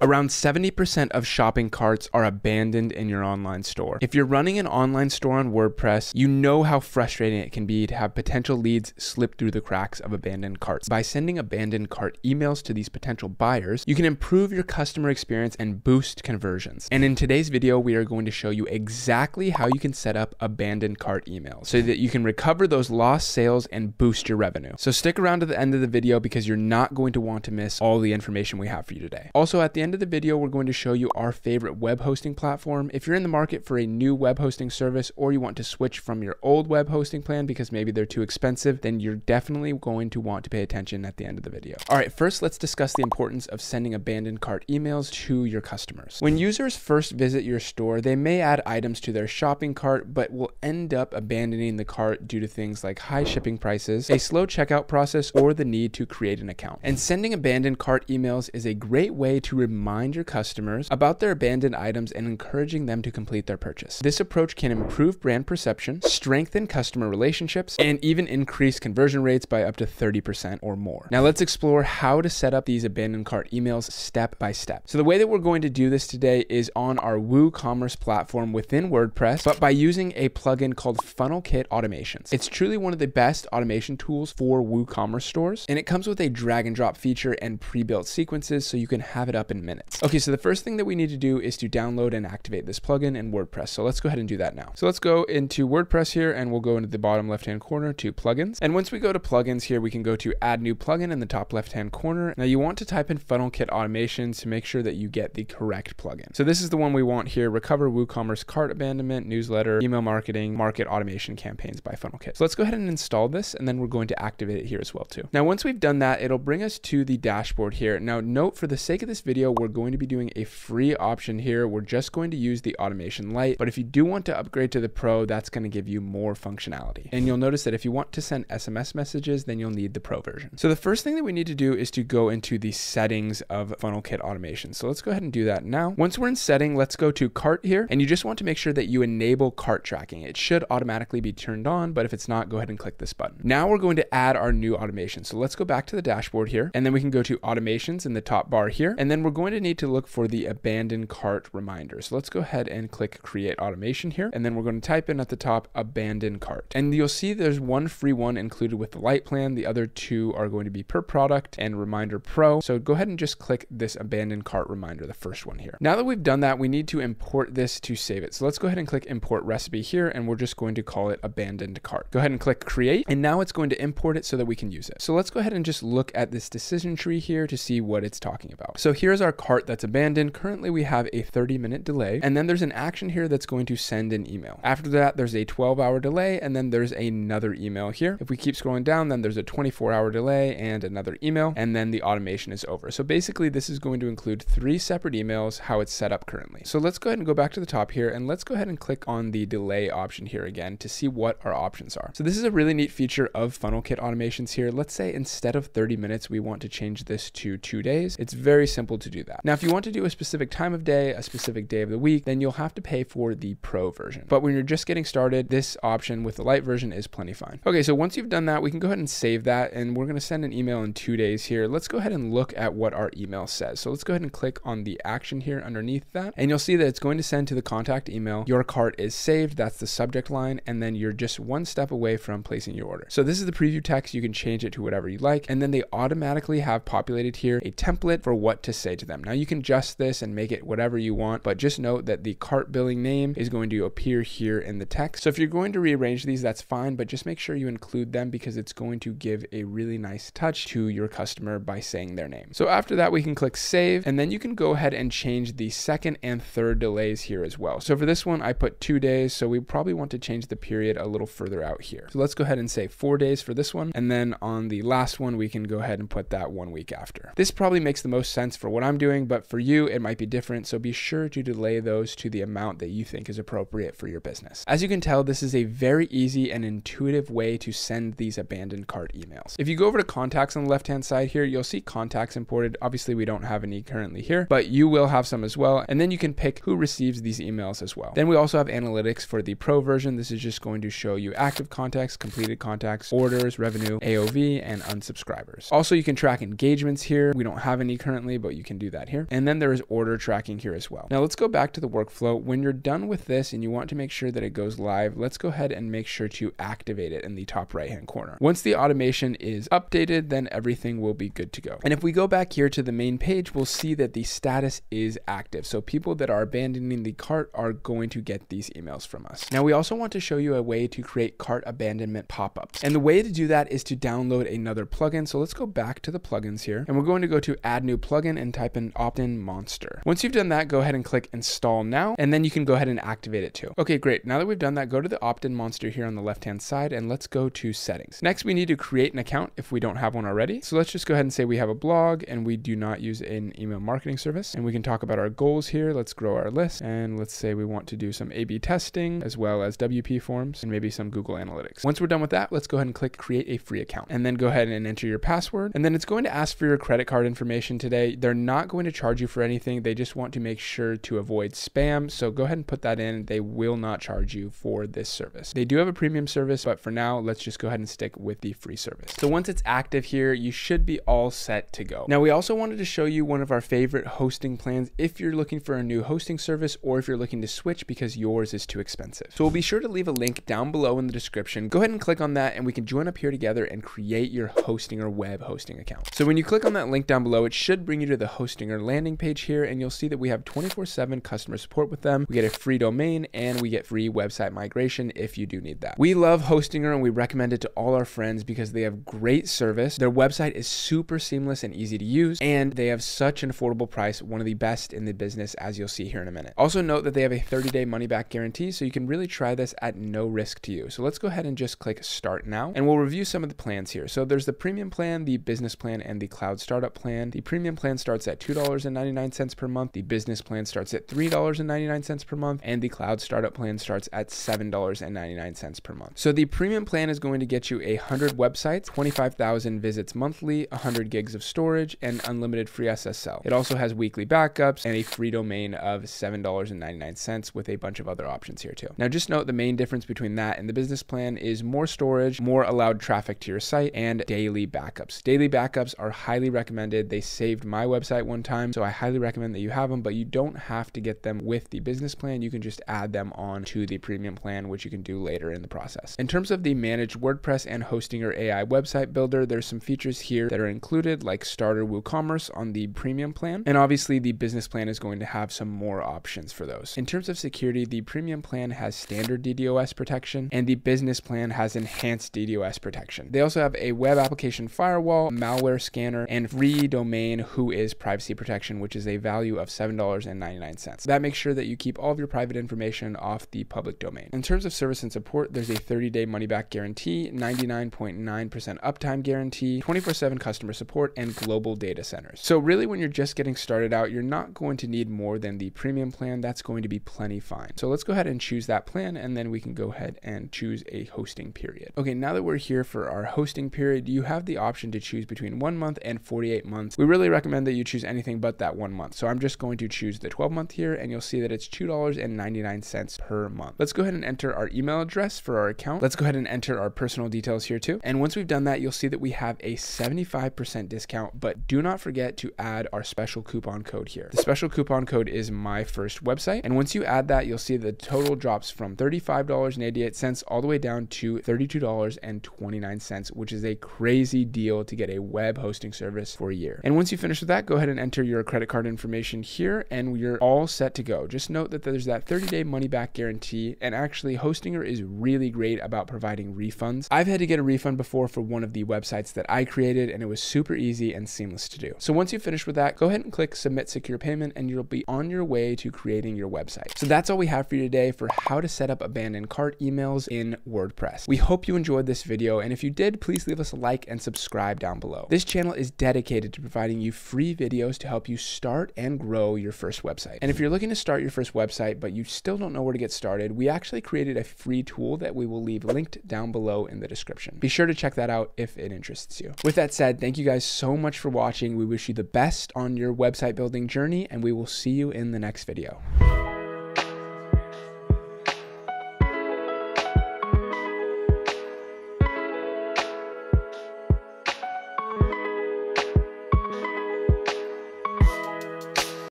Around 70% of shopping carts are abandoned in your online store. If you're running an online store on WordPress, you know how frustrating it can be to have potential leads slip through the cracks of abandoned carts. By sending abandoned cart emails to these potential buyers, you can improve your customer experience and boost conversions. And in today's video, we are going to show you exactly how you can set up abandoned cart emails so that you can recover those lost sales and boost your revenue. So stick around to the end of the video because you're not going to want to miss all the information we have for you today. Also, at the end of the video, we're going to show you our favorite web hosting platform. If you're in the market for a new web hosting service or you want to switch from your old web hosting plan because maybe they're too expensive, then you're definitely going to want to pay attention at the end of the video. All right, first let's discuss the importance of sending abandoned cart emails to your customers. When users first visit your store, they may add items to their shopping cart, but will end up abandoning the cart due to things like high shipping prices, a slow checkout process, or the need to create an account. And sending abandoned cart emails is a great way to remind your customers about their abandoned items and encouraging them to complete their purchase. This approach can improve brand perception, strengthen customer relationships, and even increase conversion rates by up to 30% or more. Now let's explore how to set up these abandoned cart emails step by step. So the way that we're going to do this today is on our WooCommerce platform within WordPress, but by using a plugin called FunnelKit Automations. It's truly one of the best automation tools for WooCommerce stores, and it comes with a drag and drop feature and pre-built sequences so you can have it up in minutes. Okay, so the first thing that we need to do is to download and activate this plugin in WordPress. So let's go ahead and do that now. So let's go into WordPress here and we'll go into the bottom left-hand corner to plugins. And once we go to plugins here, we can go to add new plugin in the top left-hand corner. Now you want to type in FunnelKit automation to make sure that you get the correct plugin. So this is the one we want here, Recover WooCommerce Cart Abandonment, Newsletter, Email Marketing, Market Automation Campaigns by FunnelKit. So let's go ahead and install this and then we're going to activate it here as well too. Now once we've done that, it'll bring us to the dashboard here. Now note for the sake of this video, we're going to be doing a free option here. We're just going to use the automation Lite, but if you do want to upgrade to the pro, that's going to give you more functionality. And you'll notice that if you want to send SMS messages, then you'll need the pro version. So the first thing that we need to do is to go into the settings of FunnelKit automation. So let's go ahead and do that now. Once we're in setting, let's go to cart here, and you just want to make sure that you enable cart tracking. It should automatically be turned on, but if it's not, go ahead and click this button. Now we're going to add our new automation. So let's go back to the dashboard here, and then we can go to automations in the top bar here, and then we're going to need to look for the abandoned cart reminder. So let's go ahead and click create automation here. And then we're going to type in at the top abandoned cart. And you'll see there's one free one included with the Lite plan. The other two are going to be per product and reminder pro. So go ahead and just click this abandoned cart reminder, the first one here. Now that we've done that, we need to import this to save it. So let's go ahead and click import recipe here. And we're just going to call it abandoned cart. Go ahead and click create. And now it's going to import it so that we can use it. So let's go ahead and just look at this decision tree here to see what it's talking about. So here's our cart that's abandoned. Currently we have a 30 minute delay. And then there's an action here that's going to send an email. After that, there's a 12 hour delay. And then there's another email here. If we keep scrolling down, then there's a 24 hour delay and another email. And then the automation is over. So basically this is going to include three separate emails, how it's set up currently. So let's go ahead and go back to the top here and let's go ahead and click on the delay option here again to see what our options are. So this is a really neat feature of FunnelKit automations here. Let's say instead of 30 minutes, we want to change this to two days. It's very simple to do that. Now, if you want to do a specific time of day, a specific day of the week, then you'll have to pay for the pro version. But when you're just getting started, this option with the Lite version is plenty fine. Okay, so once you've done that, we can go ahead and save that and we're gonna send an email in two days here. Let's go ahead and look at what our email says. So let's go ahead and click on the action here underneath that. And you'll see that it's going to send to the contact email, your cart is saved, that's the subject line, and then you're just one step away from placing your order. So this is the preview text, you can change it to whatever you like, and then they automatically have populated here a template for what to say to them. Now you can adjust this and make it whatever you want, but just note that the cart billing name is going to appear here in the text. So if you're going to rearrange these, that's fine, but just make sure you include them because it's going to give a really nice touch to your customer by saying their name. So after that, we can click save, and then you can go ahead and change the second and third delays here as well. So for this one, I put two days, so we probably want to change the period a little further out here. So let's go ahead and say four days for this one, and then on the last one, we can go ahead and put that one week after. This probably makes the most sense for what I'm doing, but for you, it might be different, so be sure to delay those to the amount that you think is appropriate for your business. As you can tell, this is a very easy and intuitive way to send these abandoned cart emails. If you go over to contacts on the left-hand side here, you'll see contacts imported. Obviously, we don't have any currently here, but you will have some as well. And then you can pick who receives these emails as well. Then we also have analytics for the pro version. This is just going to show you active contacts, completed contacts, orders, revenue, AOV, and unsubscribers. Also, you can track engagements here. We don't have any currently, but you can do do that here. And then there is order tracking here as well. Now let's go back to the workflow. When you're done with this and you want to make sure that it goes live, let's go ahead and make sure to activate it in the top right hand corner. Once the automation is updated, then everything will be good to go. And if we go back here to the main page, we'll see that the status is active. So people that are abandoning the cart are going to get these emails from us. Now we also want to show you a way to create cart abandonment pop-ups. And the way to do that is to download another plugin. So let's go back to the plugins here and we're going to go to add new plugin and type in OptinMonster. Once you've done that, go ahead and click install now, and then you can go ahead and activate it too. Okay, great. Now that we've done that, go to the OptinMonster here on the left-hand side and let's go to settings. Next, we need to create an account if we don't have one already. So let's just go ahead and say we have a blog and we do not use an email marketing service. And we can talk about our goals here. Let's grow our list. And let's say we want to do some A-B testing as well as WPForms and maybe some Google Analytics. Once we're done with that, let's go ahead and click create a free account and then go ahead and enter your password. And then it's going to ask for your credit card information today. They're not going to charge you for anything. They just want to make sure to avoid spam. So go ahead and put that in. They will not charge you for this service. They do have a premium service, but for now, let's just go ahead and stick with the free service. So once it's active here, you should be all set to go. Now, we also wanted to show you one of our favorite hosting plans if you're looking for a new hosting service or if you're looking to switch because yours is too expensive. So we'll be sure to leave a link down below in the description. Go ahead and click on that and we can join up here together and create your hosting or web hosting account. So when you click on that link down below, it should bring you to the Hostinger landing page here and you'll see that we have 24 7 customer support with them. We get a free domain and we get free website migration if you do need that. We love Hostinger and we recommend it to all our friends because they have great service. Their website is super seamless and easy to use and they have such an affordable price, one of the best in the business as you'll see here in a minute. Also note that they have a 30 day money back guarantee so you can really try this at no risk to you. So let's go ahead and just click start now and we'll review some of the plans here. So there's the premium plan, the business plan and the cloud startup plan. The premium plan starts at $2.99 per month. The business plan starts at $3.99 per month and the cloud startup plan starts at $7.99 per month. So the premium plan is going to get you a 100 websites, 25,000 visits monthly, 100 gigs of storage and unlimited free SSL. It also has weekly backups and a free domain of $7.99 with a bunch of other options here too. Now just note the main difference between that and the business plan is more storage, more allowed traffic to your site and daily backups. Daily backups are highly recommended. They saved my website one time, so I highly recommend that you have them, but you don't have to get them with the business plan. You can just add them on to the premium plan, which you can do later in the process. In terms of the managed WordPress and hosting Hostinger AI website builder, there's some features here that are included like starter WooCommerce on the premium plan. And obviously the business plan is going to have some more options for those. In terms of security, the premium plan has standard DDoS protection and the business plan has enhanced DDoS protection. They also have a web application firewall, malware scanner, and free domain Whois privacy protection, which is a value of $7.99. That makes sure that you keep all of your private information off the public domain. In terms of service and support, there's a 30-day money-back guarantee, 99.9% uptime guarantee, 24/7 customer support, and global data centers. So really, when you're just getting started out, you're not going to need more than the premium plan. That's going to be plenty fine. So let's go ahead and choose that plan, and then we can go ahead and choose a hosting period. Okay, now that we're here for our hosting period, you have the option to choose between one month and 48 months. We really recommend that you choose anything but that one month. So I'm just going to choose the 12 month here, and you'll see that it's $2.99 per month. Let's go ahead and enter our email address for our account. Let's go ahead and enter our personal details here too. And once we've done that, you'll see that we have a 75% discount, but do not forget to add our special coupon code here. The special coupon code is my first website. And once you add that, you'll see the total drops from $35.88 all the way down to $32.29, which is a crazy deal to get a web hosting service for a year. And once you finish with that, go ahead and enter your credit card information here and you're all set to go. Just note that there's that 30 day money back guarantee. And actually, Hostinger is really great about providing refunds. I've had to get a refund before for one of the websites that I created, and it was super easy and seamless to do. So once you finish with that, go ahead and click submit secure payment, and you'll be on your way to creating your website. So that's all we have for you today for how to set up abandoned cart emails in WordPress. We hope you enjoyed this video, and if you did, please leave us a like and subscribe down below. This channel is dedicated to providing you free videos to help you start and grow your first website. And if you're looking to start your first website, but you still don't know where to get started, we actually created a free tool that we will leave linked down below in the description. Be sure to check that out if it interests you. With that said, thank you guys so much for watching. We wish you the best on your website building journey, and we will see you in the next video.